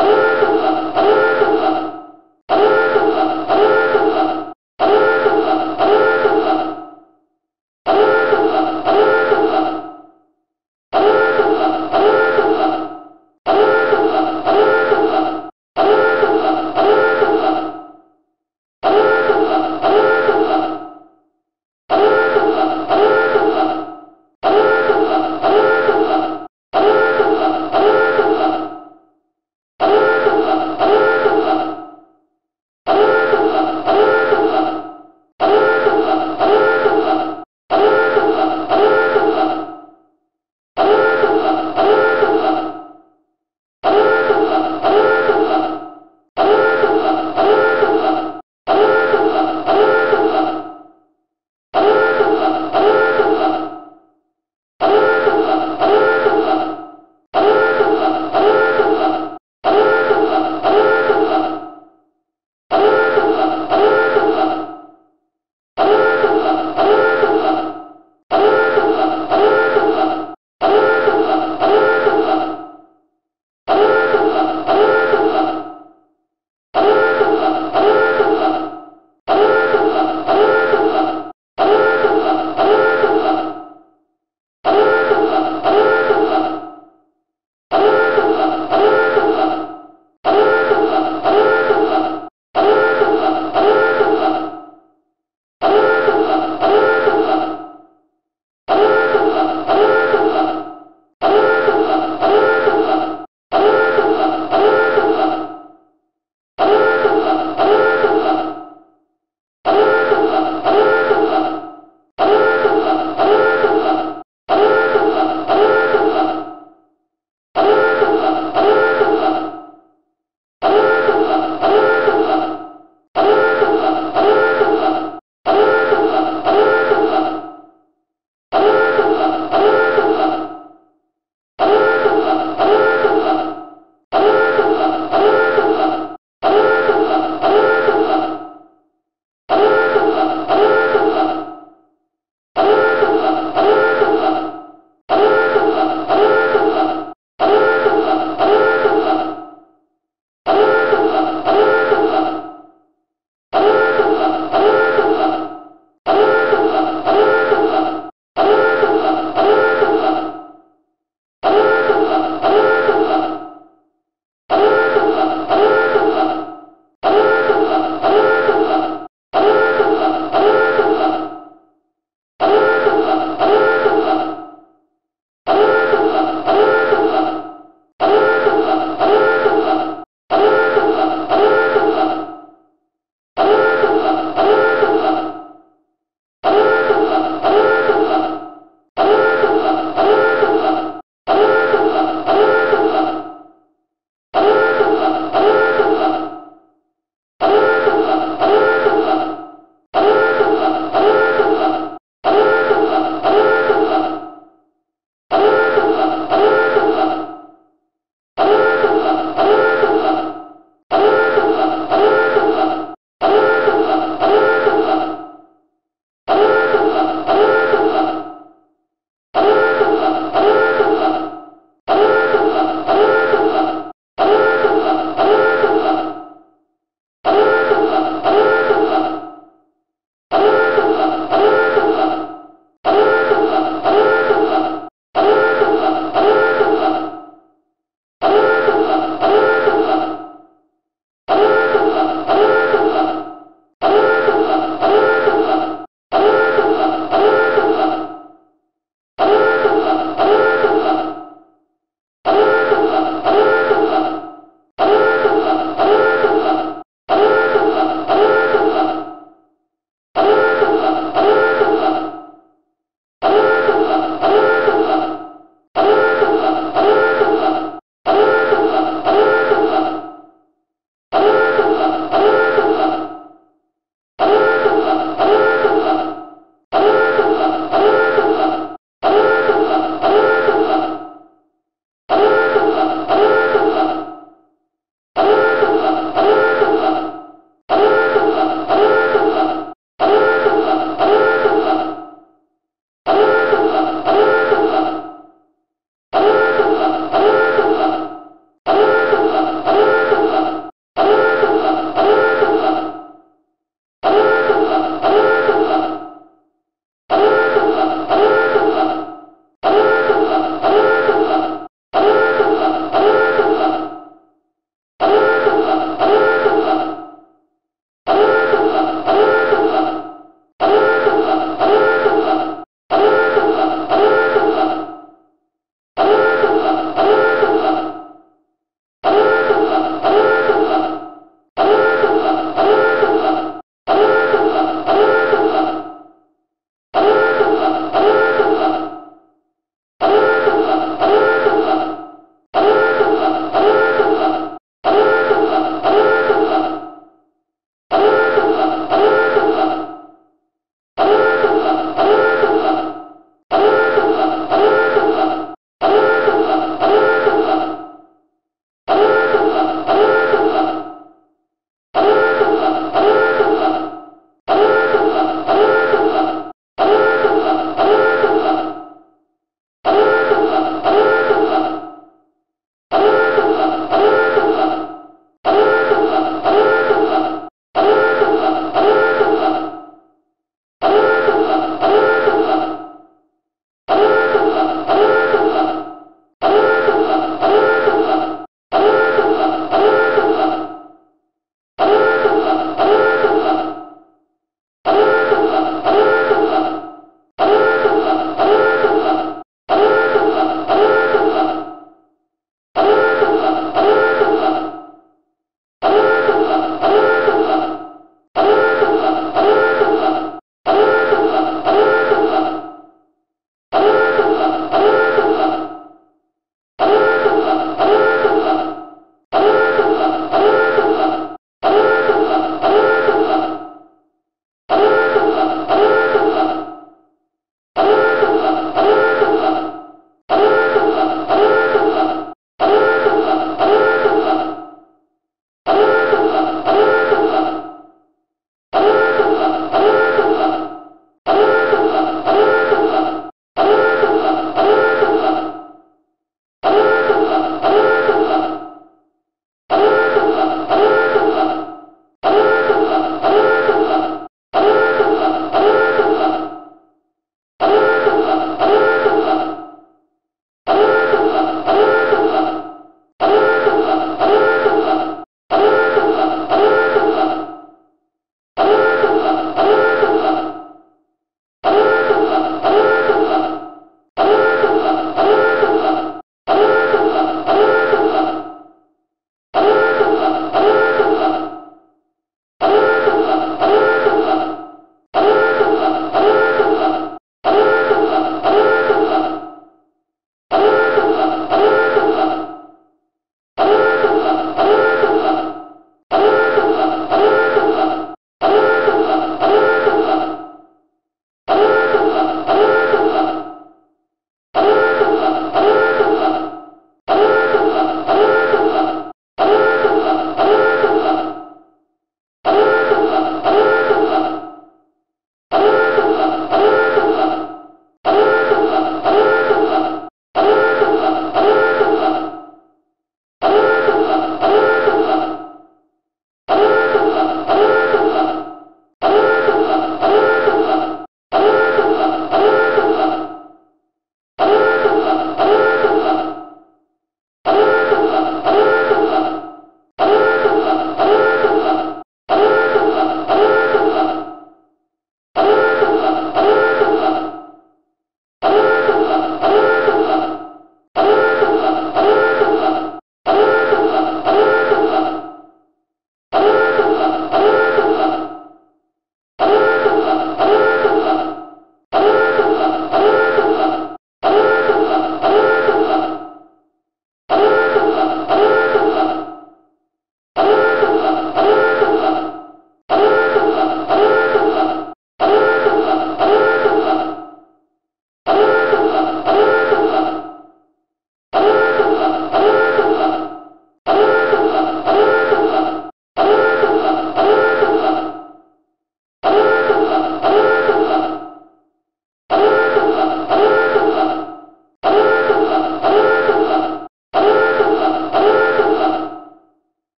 Oh!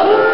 Oh!